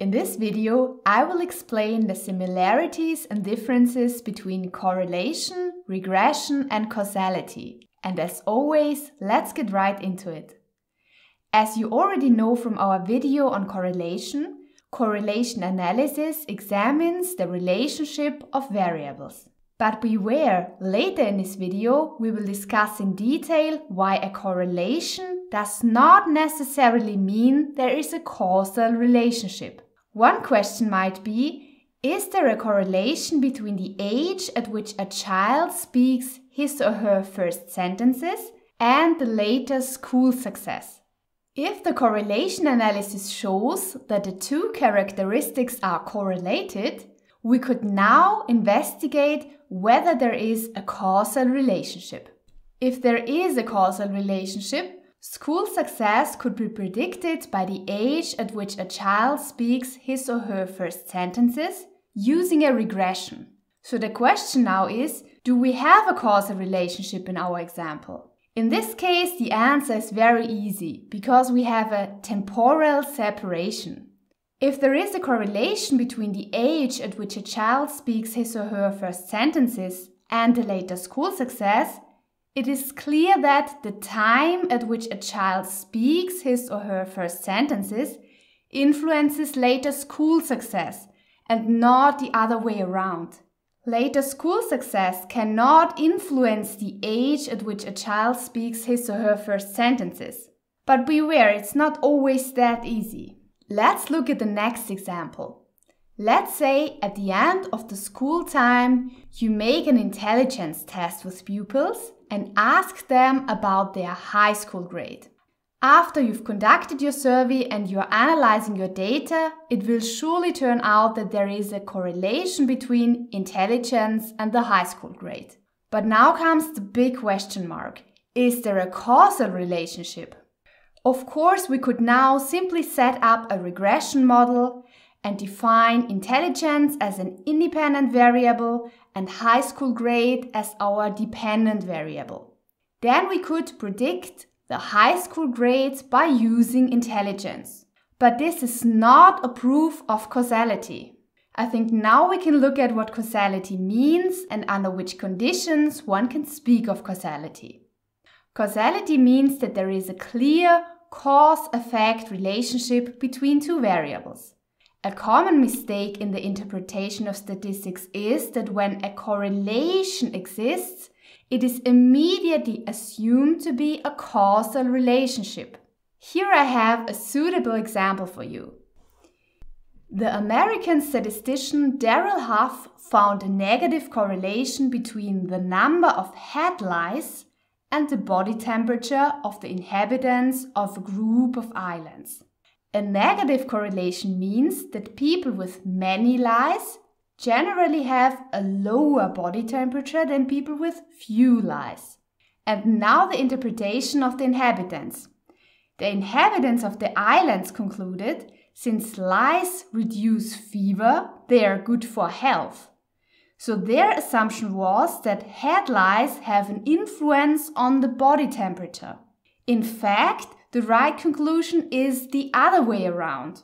In this video, I will explain the similarities and differences between correlation, regression and causality. And as always, let's get right into it. As you already know from our video on correlation, correlation analysis examines the relationship of variables. But beware, later in this video we will discuss in detail why a correlation does not necessarily mean there is a causal relationship. One question might be Is there a correlation between the age at which a child speaks his or her first sentences and the later school success? If the correlation analysis shows that the two characteristics are correlated, we could now investigate whether there is a causal relationship. If there is a causal relationship, School success could be predicted by the age at which a child speaks his or her first sentences using a regression. So the question now is do we have a causal relationship in our example? In this case, the answer is very easy because we have a temporal separation. If there is a correlation between the age at which a child speaks his or her first sentences and the later school success, it is clear that the time at which a child speaks his or her first sentences influences later school success and not the other way around. Later school success cannot influence the age at which a child speaks his or her first sentences. But beware, it's not always that easy. Let's look at the next example. Let's say at the end of the school time, you make an intelligence test with pupils and ask them about their high school grade. After you've conducted your survey and you are analyzing your data, it will surely turn out that there is a correlation between intelligence and the high school grade. But now comes the big question mark. Is there a causal relationship? Of course, we could now simply set up a regression model and define intelligence as an independent variable and high school grade as our dependent variable. Then we could predict the high school grades by using intelligence. But this is not a proof of causality. I think now we can look at what causality means and under which conditions one can speak of causality. Causality means that there is a clear cause effect relationship between two variables. A common mistake in the interpretation of statistics is that when a correlation exists, it is immediately assumed to be a causal relationship. Here I have a suitable example for you. The American statistician Darrell Huff found a negative correlation between the number of head lice and the body temperature of the inhabitants of a group of islands. A negative correlation means that people with many lice generally have a lower body temperature than people with few lice. And now the interpretation of the inhabitants. The inhabitants of the islands concluded since lice reduce fever, they are good for health. So their assumption was that head lice have an influence on the body temperature. In fact, the right conclusion is the other way around.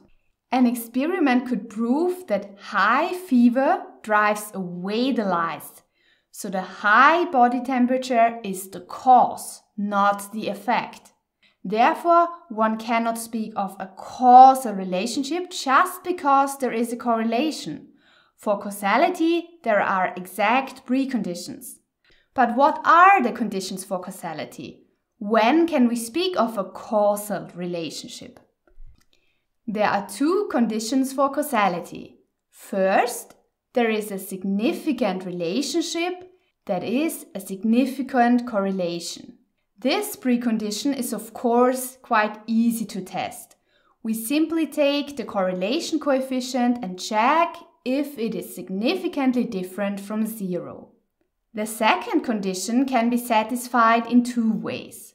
An experiment could prove that high fever drives away the lice. So the high body temperature is the cause, not the effect. Therefore, one cannot speak of a causal relationship just because there is a correlation. For causality, there are exact preconditions. But what are the conditions for causality? When can we speak of a causal relationship? There are two conditions for causality. First, there is a significant relationship that is a significant correlation. This precondition is of course quite easy to test. We simply take the correlation coefficient and check if it is significantly different from zero. The second condition can be satisfied in two ways.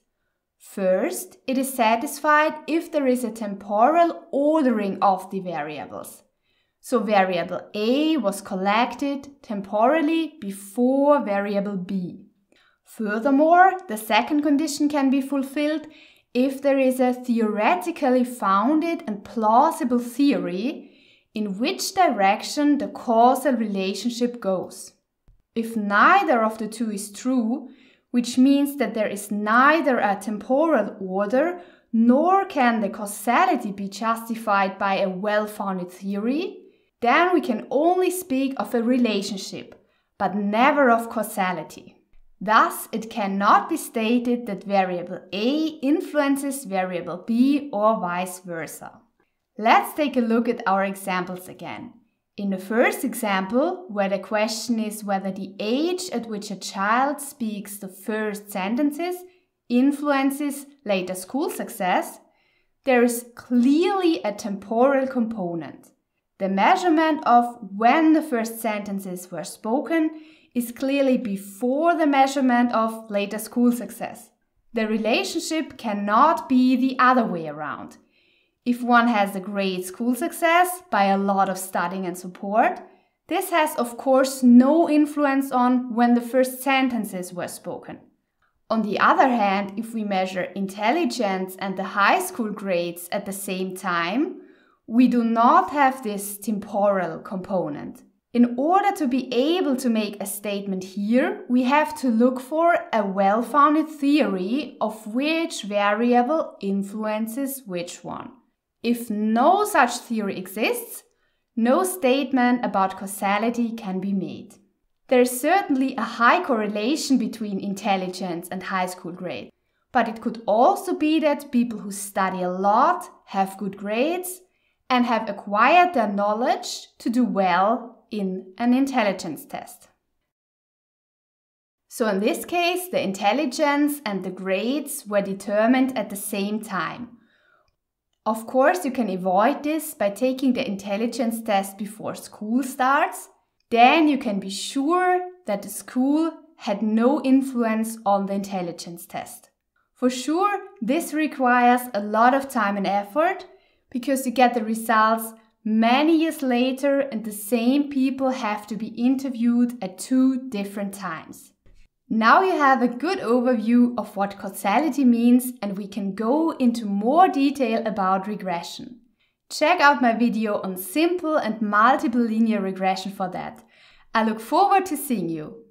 First, it is satisfied if there is a temporal ordering of the variables. So variable A was collected temporally before variable B. Furthermore, the second condition can be fulfilled if there is a theoretically founded and plausible theory in which direction the causal relationship goes. If neither of the two is true, which means that there is neither a temporal order nor can the causality be justified by a well founded theory, then we can only speak of a relationship, but never of causality. Thus, it cannot be stated that variable A influences variable B or vice versa. Let's take a look at our examples again. In the first example, where the question is whether the age at which a child speaks the first sentences influences later school success, there is clearly a temporal component. The measurement of when the first sentences were spoken is clearly before the measurement of later school success. The relationship cannot be the other way around. If one has a great school success by a lot of studying and support, this has of course no influence on when the first sentences were spoken. On the other hand, if we measure intelligence and the high school grades at the same time, we do not have this temporal component. In order to be able to make a statement here, we have to look for a well founded theory of which variable influences which one. If no such theory exists, no statement about causality can be made. There is certainly a high correlation between intelligence and high school grade, but it could also be that people who study a lot have good grades and have acquired their knowledge to do well in an intelligence test. So in this case, the intelligence and the grades were determined at the same time. Of course, you can avoid this by taking the intelligence test before school starts. Then you can be sure that the school had no influence on the intelligence test. For sure, this requires a lot of time and effort because you get the results many years later and the same people have to be interviewed at two different times. Now you have a good overview of what causality means and we can go into more detail about regression. Check out my video on simple and multiple linear regression for that. I look forward to seeing you.